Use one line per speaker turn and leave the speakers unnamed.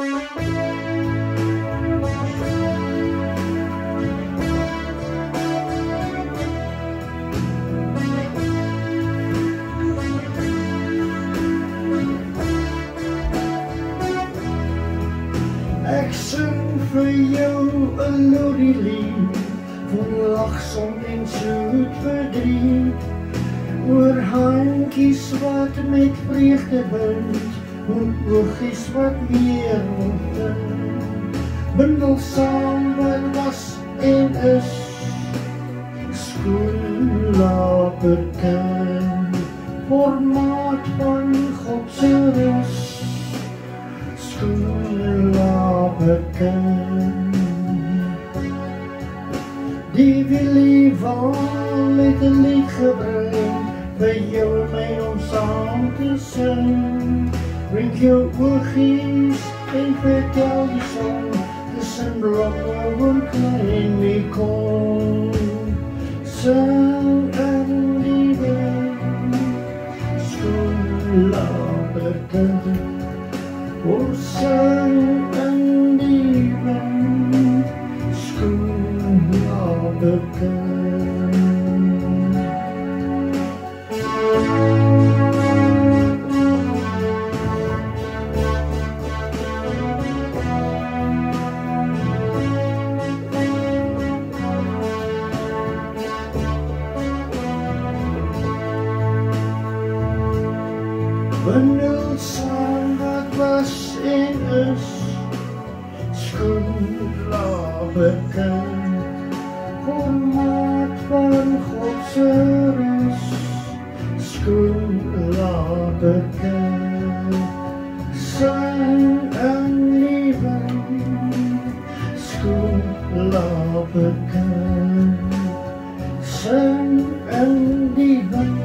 Ek sing vir jou 'n lorie lied van lagsom en soet verdriet oor handjies wat met vreugde bind oogies wat meer ontdin bindel saam wat was en is. Skoenlaper kan formaat van God se rus skoenlaper kan Die wil van met 'n lied gebring. Vir jou en my om saam te sing. Bring jou oogies en vertel die song tussen blokke en klein die kom. Sing in die wind, skoenlaperkind. Oh, sing in die wind, skoenlaperkind. Benoud saam wat was en is Skoonlaag bekend Kom maak van Godse res Skoonlaag bekend Zijn en leven Skoonlaag bekend Zijn en leven